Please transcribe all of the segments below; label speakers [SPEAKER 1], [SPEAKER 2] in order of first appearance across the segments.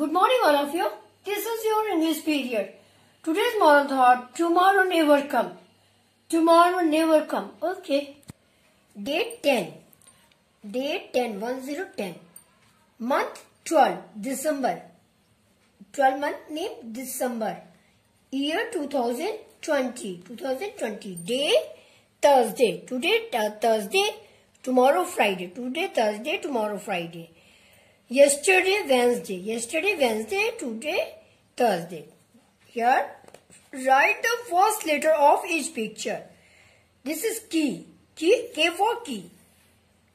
[SPEAKER 1] Good morning all of you. This is your English period. Today's moral thought, tomorrow never come. Tomorrow never come. Okay. Date 10. Date 10, 1010. Month 12, December. 12 month name December. Year 2020. 2020. Day Thursday. Today uh, Thursday. Tomorrow Friday. Today Thursday. Tomorrow Friday. Yesterday Wednesday. Yesterday Wednesday. Today Thursday. Here write the first letter of each picture. This is key. Key K for key.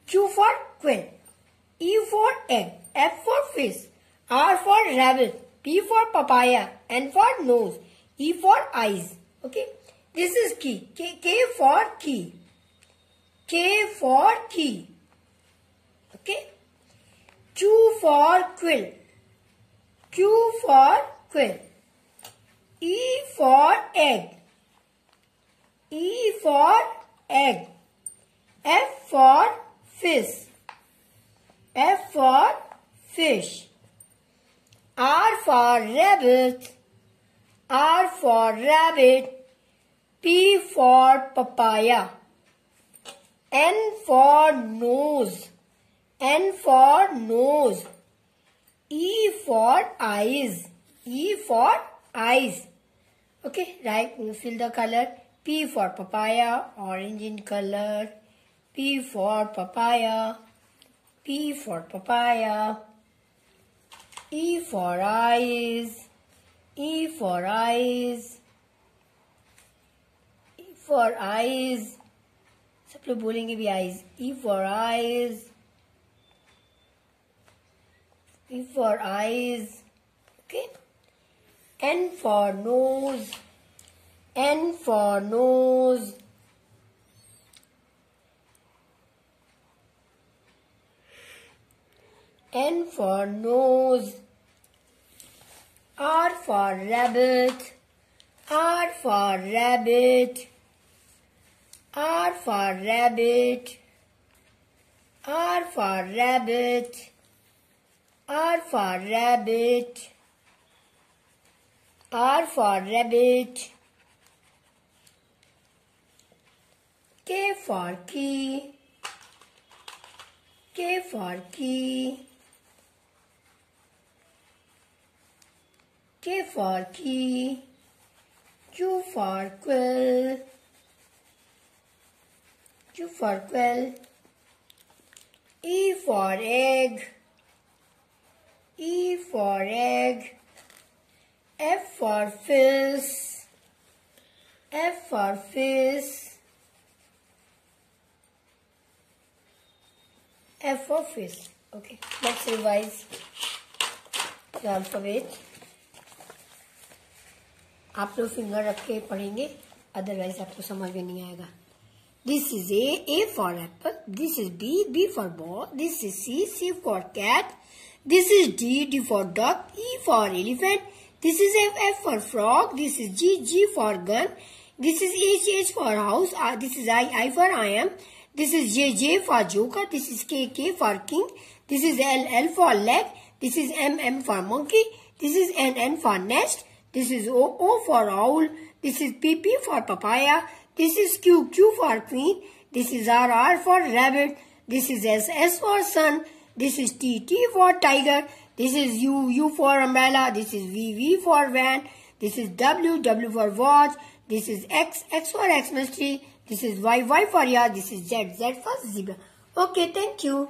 [SPEAKER 1] Q for quill. E for egg. F for fish. R for rabbit. P for papaya. N for nose. E for eyes. Okay. This is key. K, K for key. K for key. Q for quill. Q for quill. E for egg. E for egg. F for fish. F for fish. R for rabbit. R for rabbit. P for papaya. N for nose. N for nose. E for eyes. E for eyes. Okay, right, fill the color. P for papaya, orange in color. P for papaya. P for papaya. E for eyes. E for eyes. E for eyes. सब लोग बोलेंगे भी eyes. E for eyes. E for eyes. Okay. N for nose. N for nose. N for nose. R for rabbit. R for rabbit. R for rabbit. R for rabbit. R for rabbit. R for rabbit. K for key. K for key. K for key. Q for quill. Q for quill. E for egg. E for egg. F for fish. F for fish. F for fish. Okay, let's revise the alphabet. आप लोग finger रख के पढ़ेंगे otherwise आपको समझ में नहीं आएगा this is A A for apple this is B B for ball this is C C for cat This is D, D for duck, E for elephant. This is F, F for frog. This is G, G for gun. This is H, H for house. Uh, this is I, I for I am. This is J, J for joker. This is K, K for king. This is L, L for leg. This is M, M for monkey. This is N, N for nest. This is O, O for owl. This is P, P for papaya. This is Q, Q for queen. This is R, R for rabbit. This is S, S for sun. This is T, T for tiger. This is U, U for umbrella. This is V, V for van. This is W, W for watch. This is X, X for Xmas tree. This is Y, Y for yard. This is Z, Z for zebra. Okay, thank you.